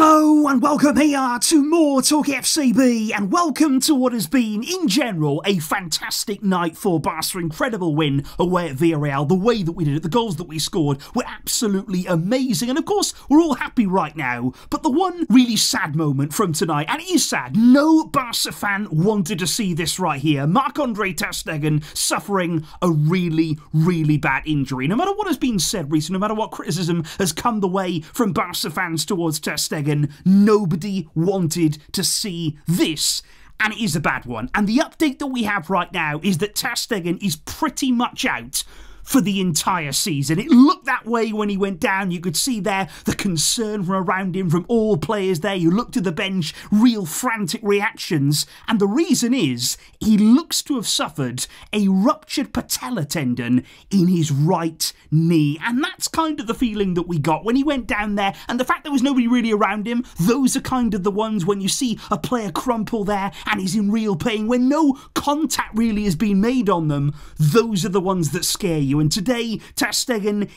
and welcome here to more Talk FCB and welcome to what has been, in general, a fantastic night for Barca. Incredible win away at Villarreal. The way that we did it, the goals that we scored were absolutely amazing. And of course, we're all happy right now. But the one really sad moment from tonight, and it is sad, no Barca fan wanted to see this right here. Marc-Andre Ter Stegen suffering a really, really bad injury. No matter what has been said recently, no matter what criticism has come the way from Barca fans towards Ter Stegen, nobody wanted to see this and it is a bad one. And the update that we have right now is that Ter Stegen is pretty much out for the entire season. It looked that way when he went down. You could see there the concern from around him from all players there. You looked at the bench, real frantic reactions. And the reason is he looks to have suffered a ruptured patella tendon in his right knee. And that's kind of the feeling that we got when he went down there. And the fact there was nobody really around him, those are kind of the ones when you see a player crumple there and he's in real pain, when no contact really has been made on them, those are the ones that scare you. And today, Ter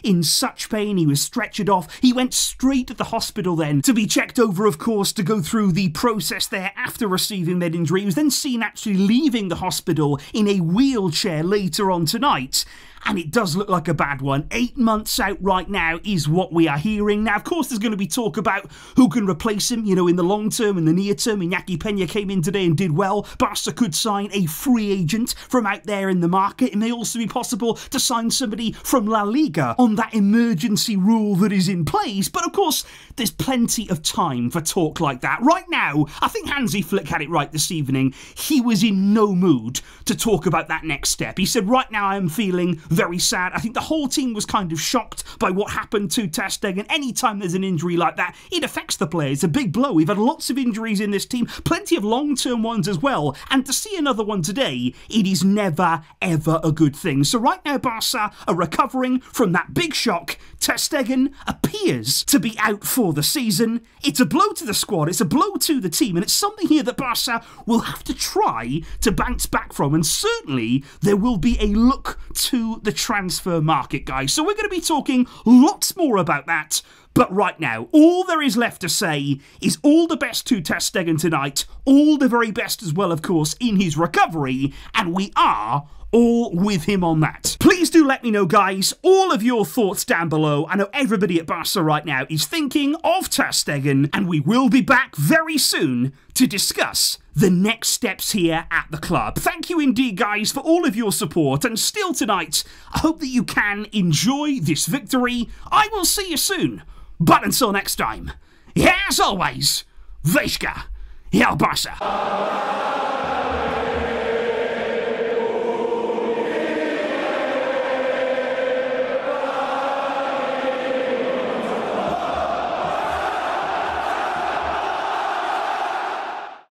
in such pain, he was stretchered off. He went straight to the hospital then to be checked over, of course, to go through the process there after receiving that injury. He was then seen actually leaving the hospital in a wheelchair later on tonight and it does look like a bad one. Eight months out right now is what we are hearing. Now, of course, there's going to be talk about who can replace him, you know, in the long term, in the near term. Iñaki Peña came in today and did well. Barca could sign a free agent from out there in the market. It may also be possible to sign somebody from La Liga on that emergency rule that is in place. But of course, there's plenty of time for talk like that. Right now, I think Hansi Flick had it right this evening. He was in no mood to talk about that next step. He said, right now I'm feeling very sad. I think the whole team was kind of shocked by what happened to Ter Stegen. Anytime there's an injury like that, it affects the players. It's a big blow. We've had lots of injuries in this team, plenty of long-term ones as well. And to see another one today, it is never, ever a good thing. So right now, Barca are recovering from that big shock. Ter Stegen appears to be out for the season. It's a blow to the squad. It's a blow to the team. And it's something here that Barca will have to try to bounce back from. And certainly, there will be a look to the transfer market, guys. So we're going to be talking lots more about that. But right now, all there is left to say is all the best to Ter Stegen tonight, all the very best as well, of course, in his recovery, and we are all with him on that. Please do let me know, guys, all of your thoughts down below. I know everybody at Barca right now is thinking of Ter Stegen, and we will be back very soon to discuss the next steps here at the club. Thank you indeed, guys, for all of your support, and still tonight, I hope that you can enjoy this victory. I will see you soon, but until next time, as always, Visca, El Barca.